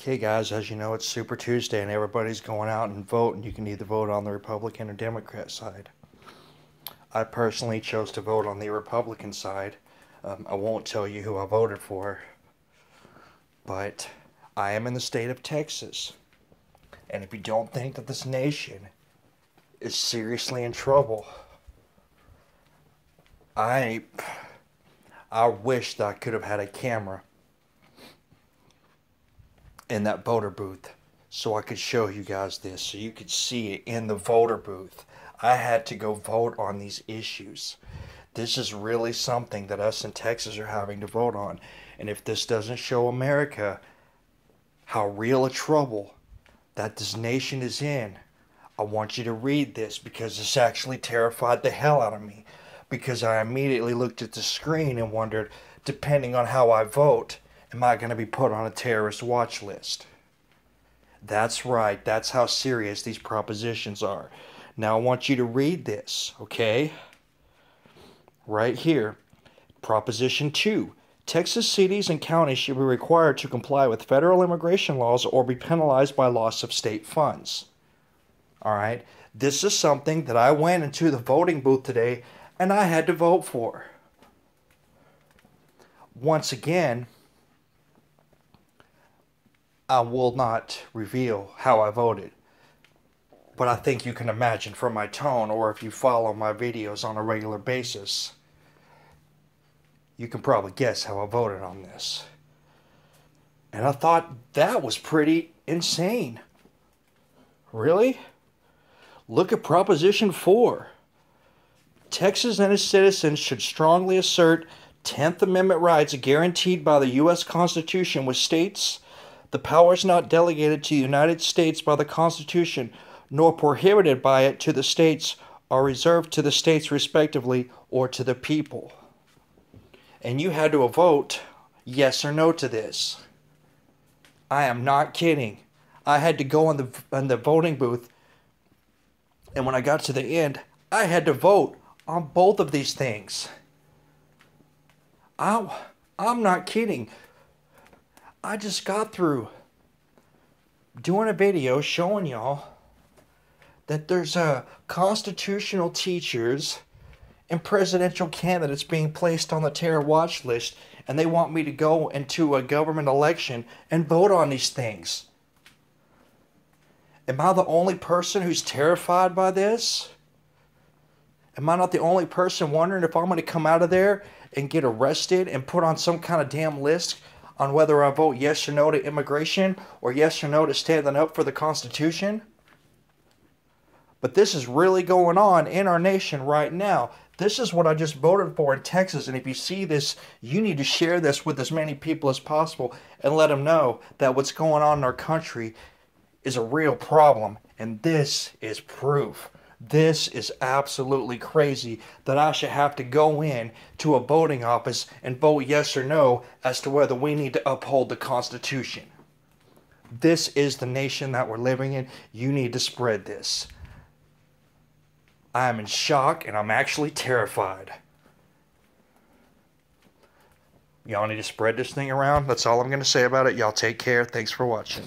Okay, guys, as you know, it's Super Tuesday and everybody's going out and vote, and you can either vote on the Republican or Democrat side. I personally chose to vote on the Republican side. Um, I won't tell you who I voted for, but I am in the state of Texas. And if you don't think that this nation is seriously in trouble, I I wish that I could have had a camera in that voter booth so I could show you guys this so you could see it in the voter booth. I had to go vote on these issues. This is really something that us in Texas are having to vote on. And if this doesn't show America how real a trouble that this nation is in, I want you to read this because this actually terrified the hell out of me. Because I immediately looked at the screen and wondered, depending on how I vote, am I going to be put on a terrorist watch list? That's right, that's how serious these propositions are. Now I want you to read this, okay? Right here. Proposition 2. Texas cities and counties should be required to comply with federal immigration laws or be penalized by loss of state funds. All right? This is something that I went into the voting booth today and I had to vote for. Once again, I will not reveal how I voted. But I think you can imagine from my tone, or if you follow my videos on a regular basis, you can probably guess how I voted on this. And I thought that was pretty insane. Really? Look at Proposition 4. Texas and its citizens should strongly assert 10th Amendment rights guaranteed by the U.S. Constitution, with states the powers not delegated to the United States by the Constitution, nor prohibited by it to the states, are reserved to the states respectively or to the people. And you had to vote yes or no to this. I am not kidding. I had to go on the in the voting booth, and when I got to the end, I had to vote on both of these things. I, I'm not kidding. I just got through doing a video showing y'all that there's uh, constitutional teachers and presidential candidates being placed on the terror watch list, and they want me to go into a government election and vote on these things. Am I the only person who's terrified by this? Am I not the only person wondering if I'm going to come out of there and get arrested and put on some kind of damn list on whether I vote yes or no to immigration or yes or no to standing up for the Constitution. But this is really going on in our nation right now. This is what I just voted for in Texas. And if you see this, you need to share this with as many people as possible and let them know that what's going on in our country is a real problem. And this is proof. This is absolutely crazy that I should have to go in to a voting office and vote yes or no as to whether we need to uphold the Constitution. This is the nation that we're living in. You need to spread this. I am in shock and I'm actually terrified. Y'all need to spread this thing around. That's all I'm going to say about it. Y'all take care. Thanks for watching.